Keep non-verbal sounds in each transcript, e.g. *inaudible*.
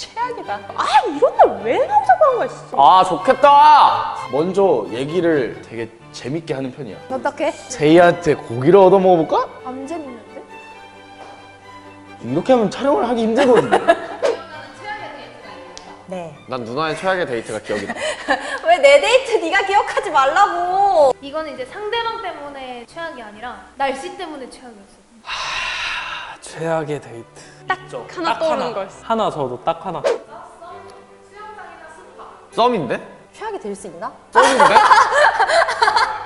최악이다. 아 이런 날왜 남자가 한 거야 진짜. 아 좋겠다. 먼저 얘기를 되게 재밌게 하는 편이야. 어떡해? 제이한테 고기를 얻어 먹어볼까? 안 재밌는데? 이렇게 하면 촬영을 하기 힘들거든. *laughs* 네. 난 누나의 최악의 데이트가 기억이 나. *laughs* 왜 내 데이트 네가 기억하지 말라고. 이거는 이제 상대방 때문에 최악이 아니라 날씨 때문에 최악이었어. 최악의 데이트. 딱 하나 떠오르는 거 있어. 하나 저도 딱 하나. 썸인데? 최악이 될 수 있나? 썸인데? *laughs*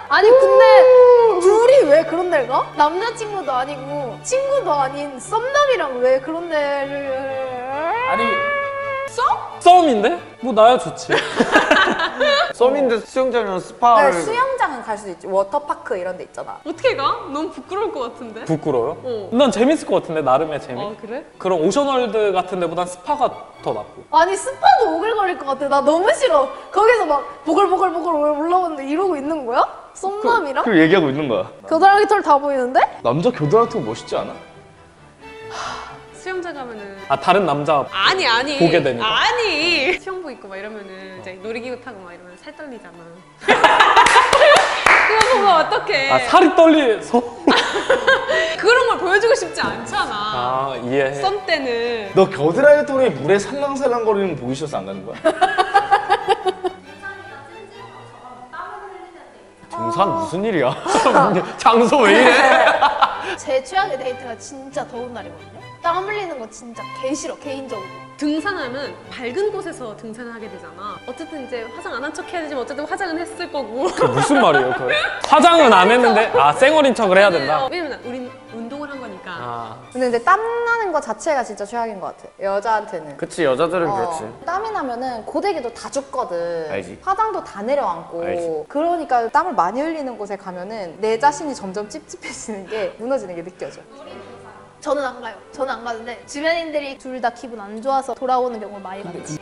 아니 근데 둘이 왜 그런 데를 가? 남자친구도 아니고 친구도 아닌 썸남이랑 왜 그런 데를 아니 썸인데? 뭐 나야 좋지. *laughs* 썸인데 수영장이랑 네, 스파를 수영장은 갈 수도 있지. 워터파크 이런 데 있잖아. 어떻게 가? 너무 부끄러울 것 같은데. 부끄러워요? 어. 난 재밌을 것 같은데 나름의 재미. 아 그래? 그런 오션월드 같은 데보단 스파가 더 낫고. 아니 스파도 오글거릴 것 같아. 나 너무 싫어. 거기서 막 보글보글보글 올라오는데 이러고 있는 거야? 썸남이랑? 그 얘기하고 있는 거야. 겨드랑이 털 다 보이는데? 남자 교도한테 멋있지 않아? 수영장 가면은 아 다른 남자 아니 아니 보게 되니까. 아니 수영복 입고 막 이러면은 이제 놀이기구 타고 막 이러면 살 떨리잖아. *laughs* 그거 보면 어떡해. 아 살이 떨리서 *laughs* 그런 걸 보여주고 싶지 않잖아. 아 이해해. 썸 때는 너 겨드랑이 털에 물에 살랑살랑 거리는 거 보기 싫어서 안 가는 거야? 등산 무슨 일이야? *laughs* 장소 왜 이래? 제 최악의 데이트가 진짜 더운 날이거든요. 땀 흘리는 거 진짜 개 싫어 개인적으로. 등산하면 밝은 곳에서 등산을 하게 되잖아. 어쨌든 이제 화장 안 한 척 해야 되지만 어쨌든 화장은 했을 거고. 그게 무슨 말이에요? 그 화장은 안 했는데 아 쌩얼인 척을 해야 된다. 어, 왜냐면 우린 운동을 한 거니까. 아 근데 근데 땀 나는 거 자체가 진짜 최악인 것 같아. 여자한테는. 그치 여자들은 어, 그렇지. 땀이 나면은 고데기도 다 죽거든. 알지. 화장도 다 내려앉고. 알지. 그러니까 땀을 많이 흘리는 곳에 가면은 내 자신이 점점 찝찝해지는 게 무너지는 게 느껴져. 저는 안 가요. 저는 안 가는데 주변인들이 둘 다 기분 안 좋아서 돌아오는 경우가 많이 많지.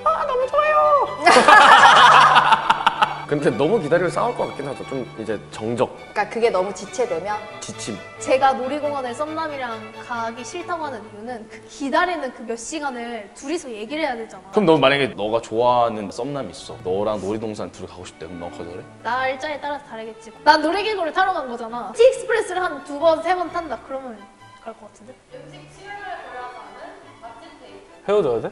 근데 *laughs* 너무 기다리면 싸울 것 같긴 하다. 좀 이제 정적, 그러니까 그게 너무 지체되면 지침. 제가 놀이공원에 썸남이랑 가기 싫다고 하는 이유는 그 기다리는 그 몇 시간을 둘이서 얘기를 해야 되잖아. 그럼 너 만약에 너가 좋아하는 썸남 있어. 너랑 놀이동산 둘이 가고 싶대. 그럼 너 거절해? 날짜에 따라서 다르겠지. 난 놀이기구를 타러 간 거잖아. 티익스프레스를 한 두 번, 세 번 탄다. 그러면 갈 것 같은데? 헤어져야 돼?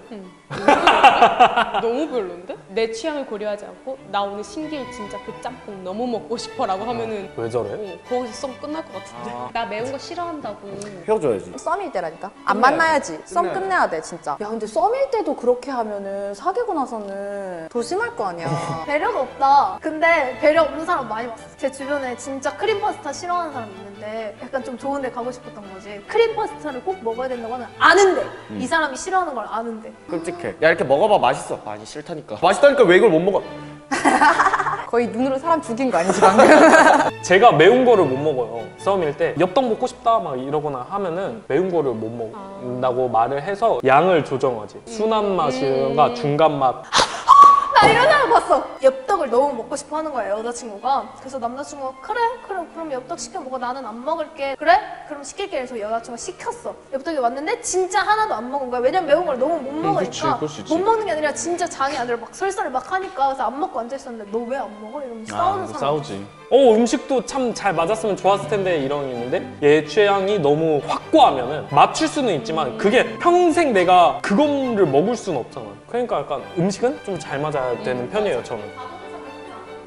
*laughs* 너무 별론데? 내 취향을 고려하지 않고 나 오늘 신길 진짜 그 짬뽕 너무 먹고 싶어 라고 하면은 왜 저래? 어, 거기서 썸 끝날 것 같은데. 아. 나 매운 거 싫어한다고. 헤어져야지. 썸일 때라니까. 안 끝내야 만나야지. 썸 끝내야 끝내야 돼, 진짜. 야, 근데 썸일 때도 그렇게 하면은 사귀고 나서는 더 심할 거 아니야. 배려가 없다. 근데 배려 없는 사람 많이 봤어. 제 주변에 진짜 크림 파스타 싫어하는 사람 있는데 약간 좀 좋은 데 가고 싶었던 거지. 크림 파스타를 꼭 먹어야 된다고 하면 아는데. 이 사람이 싫어하는 걸 아는데. 끔찍해. 야 이렇게 먹어봐 맛있어. 아니 싫다니까. 맛있다니까 왜 이걸 못 먹어? *laughs* 거의 눈으로 사람 죽인 거 아니지, 방금? *laughs* 제가 매운 거를 못 먹어요. 썸일 때 엽떡 먹고 싶다 막 이러거나 하면은 매운 거를 못 먹는다고 말을 해서 양을 조정하지. 순한 맛인가 중간 맛. *laughs* 나 이런 사람 봤어. 엽 떡을 너무 먹고 싶어 하는 거야, 여자친구가. 그래서 남자친구가 그래? 그럼 그럼 엽떡 시켜 먹어. 나는 안 먹을게. 그래? 그럼 시킬게 해서 여자친구가 시켰어. 엽떡이 왔는데 진짜 하나도 안 먹은 거야. 왜냐면 매운 걸 너무 못 먹으니까. 그치. 못 먹는 게 아니라 진짜 장이 안 들어. 막 설사를 막 하니까. 그래서 안 먹고 앉아 있었는데 너 왜 안 먹어? 이러면서 싸우는 사람. 싸우지. 어 음식도 참 잘 맞았으면 좋았을 텐데 이런 게 있는데 얘 취향이 너무 확고하면은 맞출 수는 있지만 그게 평생 내가 그거를 먹을 수는 없잖아. 그러니까 약간 음식은 좀 잘 맞아야 되는 편이에요 저는.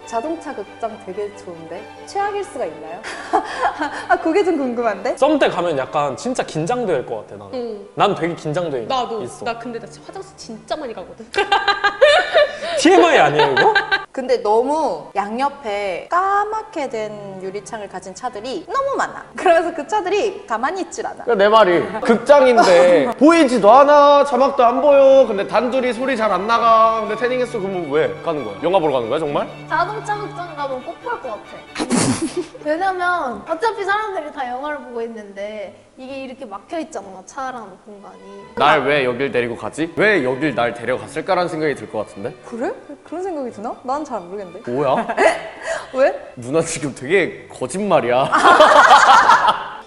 자동차 극장 되게 좋은데? 최악일 수가 있나요? *laughs* 아, 그게 좀 궁금한데? 썸 때 가면 약간 진짜 긴장될 것 같아 나는. 응. 난 되게 긴장돼 나도. 있어. 나 근데 나 화장실 진짜 많이 가거든. *laughs* TMI 아니에요 이거? 근데 너무 양옆에 까맣게 된 유리창을 가진 차들이 너무 많아. 그래서 그 차들이 가만히 있질 않아. 그러니까 내 말이 *laughs* 극장인데 보이지도 않아 자막도 안 보여 근데 단둘이 소리 잘 안 나가 근데 태닝했어 그러면 왜 가는 거야? 영화 보러 가는 거야 정말? 자동차 극장 가면 꼭 볼 것 같아. 왜냐면 어차피 사람들이 다 영화를 보고 있는데 이게 이렇게 막혀 있잖아 차랑 공간이. 날 왜 여길 데리고 가지? 왜 여길 날 데려갔을까라는 생각이 들 것 같은데? 그래? 그런 생각이 드나? 난 잘 모르겠는데. 뭐야? *laughs* 왜? 누나 지금 되게 거짓말이야 *laughs*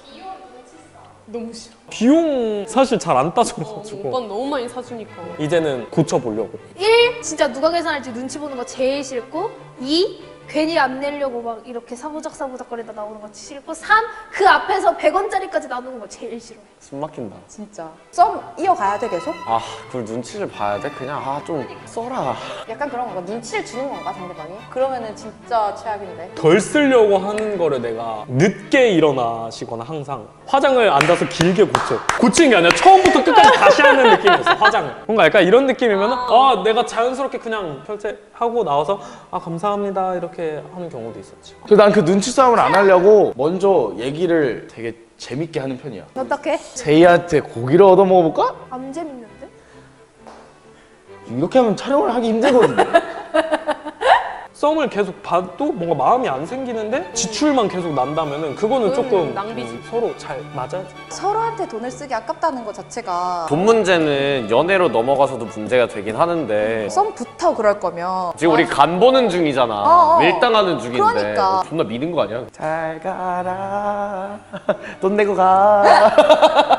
너무 싫어. 비용 사실 잘안 어, 따져가지고 오빠는 너무 많이 사주니까. 이제는 고쳐보려고 1. 진짜 누가 계산할지 눈치 보는 거 제일 싫고 2. 괜히 안 내려고 막 이렇게 사부작사부작 거리다 나오는 거 싫고 3. 그 앞에서 100원짜리까지 나누는 거 제일 싫어해 숨 막힌다. 진짜. 썸 이어가야 돼 계속? 아, 그걸 눈치를 봐야 돼? 그냥 아 좀 써라. 약간 그런 건가? 눈치를 주는 건가 상대방이? 그러면은 진짜 최악인데. 덜 쓰려고 하는 거를 내가 늦게 일어나시거나 항상 화장을 앉아서 길게 고쳐 고치는 게 아니라 처음부터 끝까지 다시 하는 느낌이었어 화장을 뭔가 약간 이런 느낌이면 아 내가 자연스럽게 그냥 결제하고 나와서 아 감사합니다 이렇게 하는 경우도 있었지 난그 눈치 싸움을 안 하려고 먼저 얘기를 되게 재밌게 하는 편이야. 어떡해? 제이한테 고기를 얻어 먹어볼까? 안 재밌는데? 이렇게 하면 촬영을 하기 힘들거든. *laughs* 썸을 계속 봐도 뭔가 마음이 안 생기는데 지출만 계속 난다면은 그거는 조금 낭비지. 음, 서로 잘 맞아야지 서로한테 돈을 쓰기 아깝다는 것 자체가 돈 문제는 연애로 넘어가서도 문제가 되긴 하는데 썸부터 그럴 거면 지금 우리 간 보는 중이잖아. 어, 어. 밀당하는 중인데 그러니까. 존나 미는 거 아니야? 잘 가라. *laughs* 돈 내고 가. *laughs*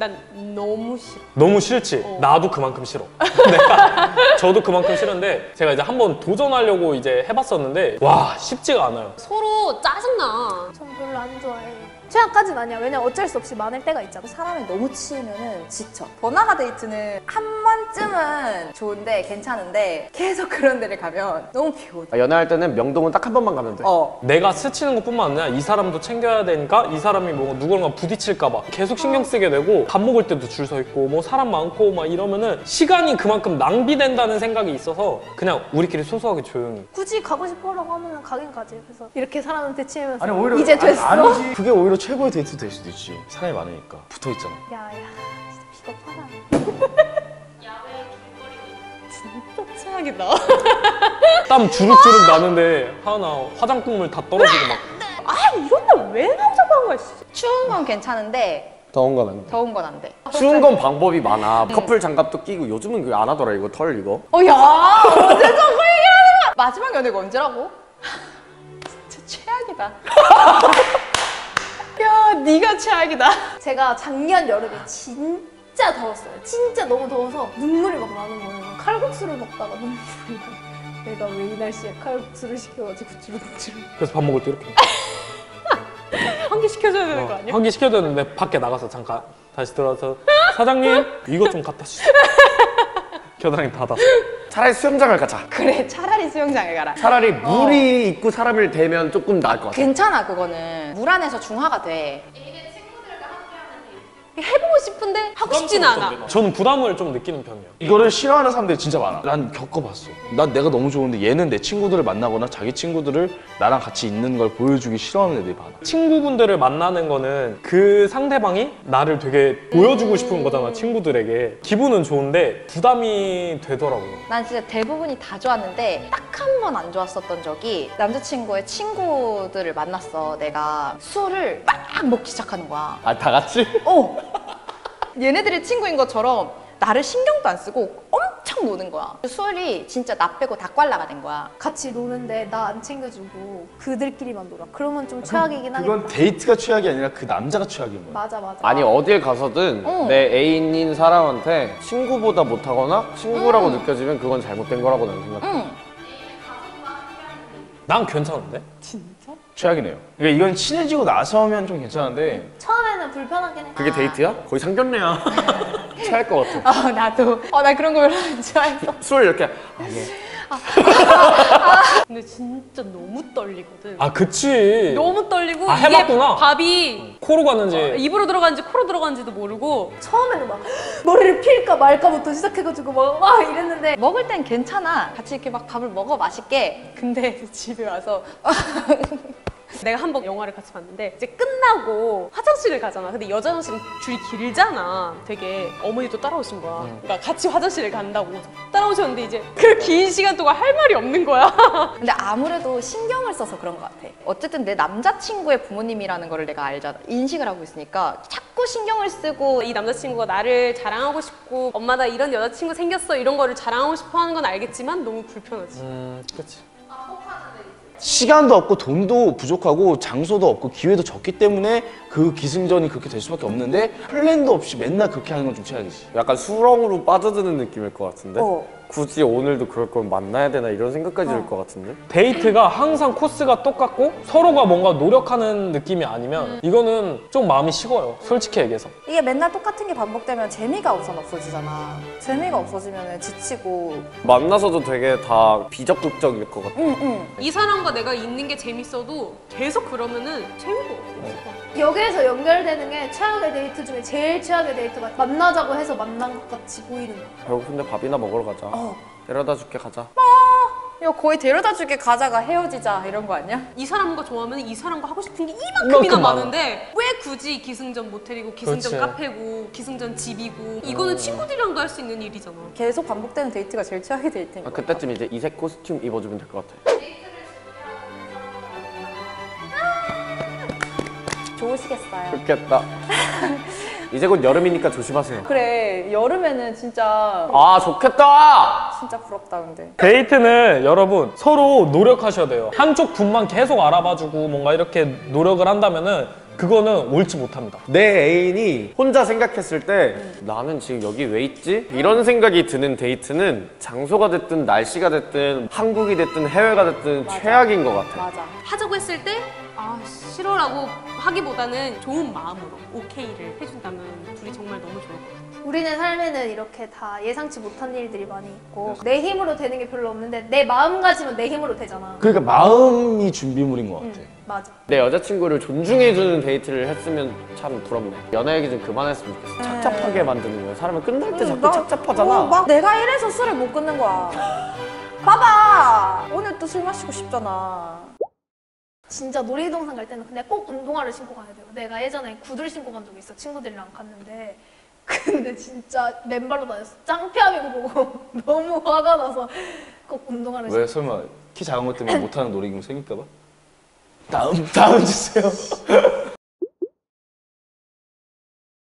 난 너무 싫어. 너무 싫지 어. 나도 그만큼 싫어 *laughs* 내가 저도 그만큼 싫은데 제가 이제 한번 도전하려고 이제 해봤었는데 와 쉽지가 않아요 서로 짜증나. 전 별로 안 좋아해 최악까진 아니야 왜냐면 어쩔 수 없이 많을 때가 있잖아 사람이 너무 치이면은 지쳐. 번화가 데이트는 한 번쯤은 좋은데 괜찮은데 계속 그런 데를 가면 너무 피곤해. 아, 연애할 때는 명동은 딱 한 번만 가면 돼. 어. 내가 스치는 것뿐만 아니라 이 사람도 챙겨야 되니까 이 사람이 뭐 누구랑 부딪힐까봐 계속 신경 쓰게 되고 밥 먹을 때도 줄 서 있고 뭐 사람 많고 막 이러면은 시간이 그만큼 낭비된다는 생각이 있어서 그냥 우리끼리 소소하게 조용히 굳이 가고 싶어라고 하면 가긴 가지 그래서 이렇게 사람한테 치면서 아니 오히려 이제 됐어 아니, 아니지. 그게 오히려 최고의 데이트 될 수도 있지. 사람이 많으니까 붙어 있잖아. 야야 진짜 비겁하다 진짜 최악이다. 땀 주룩주룩 나는데 하나 화장품을 다 떨어지고 막 아 이런 날왜 남자가 한 거야? 씨. 추운 건 괜찮은데 더운 건 안 돼. 더운 건 안 돼. 추운 건 방법이 많아. 커플 장갑도 끼고 요즘은 그거 안 하더라 이거 털 이거. 어, 야! 언제 저거 얘기하는 거야? 마지막 연애가 언제라고? *laughs* 진짜 최악이다. *laughs* 야, 네가 최악이다. 제가 작년 여름에 진짜 더웠어요. 진짜 너무 더워서 눈물이 막 나는 거예요. 칼국수를 먹다가 눈물이 나 내가 왜 이 날씨에 칼국수를 시켜가지고 주룩주룩 그래서 밥 먹을 때 이렇게. 한개 시켜줘야 되는 거 아니야? 환기 시켜야 되는데 밖에 나가서 잠깐 다시 들어와서 사장님 이것 좀 갖다 주세요. *laughs* 겨드랑이 닫았어 차라리 수영장을 가자. 그래, 차라리 수영장에 가라. 차라리 물이 있고 사람을 대면 조금 나을 것 같아. 괜찮아, 그거는. 물 안에서 중화가 돼. 해보고 싶은데 하고 싶진 않아. 저는 부담을 좀 느끼는 편이에요 이거를 싫어하는 사람들이 진짜 많아. 난 겪어봤어. 난 내가 너무 좋은데 얘는 내 친구들을 만나거나 자기 친구들을 나랑 같이 있는 걸 보여주기 싫어하는 애들이 많아. 친구분들을 만나는 거는 그 상대방이 나를 되게 보여주고 싶은 거잖아 친구들에게 기분은 좋은데 부담이 되더라고요 난 진짜 대부분이 다 좋았는데 딱 한 번 안 좋았었던 적이 남자친구의 친구들을 만났어. 내가 술을 막 먹기 시작하는 거야. 아 다 같이? 어. 얘네들이 친구인 것처럼 나를 신경도 안 쓰고 엄청 노는 거야. 술이 진짜 나 빼고 다 꽐라가 된 거야. 같이 노는데 나 안 챙겨주고 그들끼리만 놀아 그러면 좀 최악이긴 하겠다 그건 데이트가 최악이 아니라 그 남자가 최악인 거야. 맞아 맞아 아니 어딜 가서든 어. 내 애인인 사람한테 친구보다 못하거나 친구라고 느껴지면 그건 잘못된 거라고 나는 생각해. 응. 난 괜찮은데? 최악이네요. 그러니까 이건 친해지고 나서면 좀 괜찮은데 처음에는 불편하긴 해 그게 데이트야? 거의 상견례야. *laughs* 취할 것 같아. 어, 나도. 어, 나 그런 거 별로 안 좋아해서. 술 이렇게 근데 진짜 너무 떨리거든. 아 그치 너무 떨리고 아, 이게 해봤구나. 밥이 코로 가는지 입으로 들어간지 코로 들어간지도 모르고 처음에는 막 머리를 필까 말까부터 시작해가지고 막, 막 이랬는데 먹을 땐 괜찮아. 같이 이렇게 막 밥을 먹어 맛있게. 근데 *laughs* 집에 와서 *laughs* 내가 한 번 영화를 같이 봤는데 이제 끝나고 화장실을 가잖아. 근데 여자 화장실은 줄이 길잖아. 되게 어머니도 따라오신 거야. 그러니까 같이 화장실을 간다고 따라오셨는데 이제 그 긴 시간 동안 할 말이 없는 거야. *laughs* 근데 아무래도 신경을 써서 그런 것 같아. 어쨌든 내 남자친구의 부모님이라는 거를 내가 알잖아. 인식을 하고 있으니까 자꾸 신경을 쓰고 이 남자친구가 나를 자랑하고 싶고 엄마 나 이런 여자친구 생겼어 이런 거를 자랑하고 싶어 하는 건 알겠지만 너무 불편하지. 음 그치 시간도 없고 돈도 부족하고 장소도 없고 기회도 적기 때문에 그 기승전이 그렇게 될 수밖에 없는데 플랜도 없이 맨날 그렇게 하는 건 좀 최악이지. 약간 수렁으로 빠져드는 느낌일 것 같은데 어. 굳이 오늘도 그럴 거면 만나야 되나 이런 생각까지 들 것 같은데 데이트가 항상 코스가 똑같고 서로가 뭔가 노력하는 느낌이 아니면 이거는 좀 마음이 식어요. 솔직히 얘기해서. 이게 맨날 똑같은 게 반복되면 재미가 우선 없어지잖아. 재미가 없어지면 지치고. 만나서도 되게 다 비적극적일 것 같아 응, 응. 이 사람과 내가 있는 게 재밌어도 계속 그러면은 재미가 없어. 여기에서 연결되는 게 최악의 데이트 중에 제일 최악의 데이트가 만나자고 해서 만난 것 같이 보이는 거. 배고픈데 밥이나 먹으러 가자 데려다 줄게 가자 이거 거의 데려다 주게 가자가 헤어지자 이런 거 아니야? 이 사람과 좋아하면 이 사람과 하고 싶은 게 이만큼이나 이만큼 많아. 많은데 왜 굳이 기승전 모텔이고 기승전 그렇지. 카페고 기승전 집이고 이거는 친구들이랑도 할 수 있는 일이잖아. 계속 반복되는 데이트가 제일 최악의 데이트인 아, 거 그때쯤 이제 이색 코스튬 입어주면 될 것 같아 좋으시겠어요. 좋겠다 *laughs* 이제 곧 여름이니까 조심하세요 그래 여름에는 진짜 아 좋겠다 진짜 부럽다 근데. 데이트는 여러분 서로 노력하셔야 돼요. 한쪽 분만 계속 알아봐주고 뭔가 이렇게 노력을 한다면은 그거는 옳지 못합니다. 내 애인이 혼자 생각했을 때 나는 지금 여기 왜 있지? 이런 생각이 드는 데이트는 장소가 됐든 날씨가 됐든 한국이 됐든 해외가 됐든 최악인 것 같아 맞아. 하자고 했을 때 아 싫어라고 하기보다는 좋은 마음으로 오케이를 해준다면 둘이 정말 너무 좋을 것 같아. 우리는 삶에는 이렇게 다 예상치 못한 일들이 많이 있고 내 힘으로 되는 게 별로 없는데 내 마음가짐은 내 힘으로 되잖아. 그러니까 마음이 준비물인 것 같아. 응, 맞아. 내 여자친구를 존중해주는 데이트를 했으면 참 부럽네 연애 얘기 좀 그만했으면 좋겠어 착잡하게 만드는 거야 사람은 끝날 때 자꾸 착잡하잖아 어, 막 내가 이래서 술을 못 끊는 거야. *laughs* 봐봐. 오늘 또 술 마시고 싶잖아. 진짜 놀이동산 갈 때는 근데 꼭 운동화를 신고 가야 돼요. 내가 예전에 구두를 신고 간 적이 있어. 친구들이랑 갔는데. *laughs* 근데 진짜 맨발로 다녔어. 짱피하는 거 보고 *laughs* 너무 화가 나서 꼭 운동화를 왜 설마 키 작은 것 때문에 못하는 놀이기구 생길까 봐? 다음 다음 주세요. *laughs*